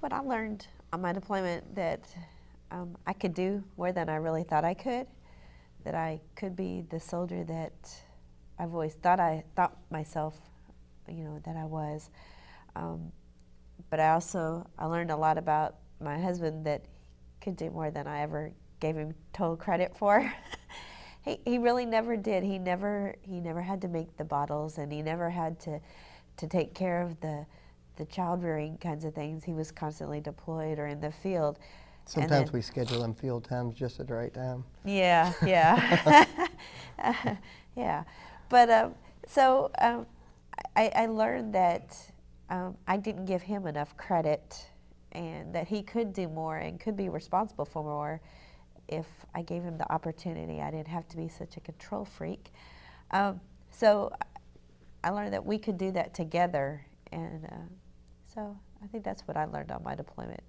what I learned on my deployment that um, I could do more than I really thought I could. That I could be the soldier that I've always thought I thought myself, you know, that I was. Um, but I also I learned a lot about my husband that he could do more than I ever gave him total credit for. he, he really never did. He never he never had to make the bottles and he never had to to take care of the the child rearing kinds of things. He was constantly deployed or in the field. Sometimes then, we schedule them field times just at the right time. Yeah, yeah, yeah. But um, so um, I, I, learned that um, I didn't give him enough credit, and that he could do more and could be responsible for more if I gave him the opportunity. I didn't have to be such a control freak. Um, so I learned that we could do that together, and uh, so I think that's what I learned on my deployment.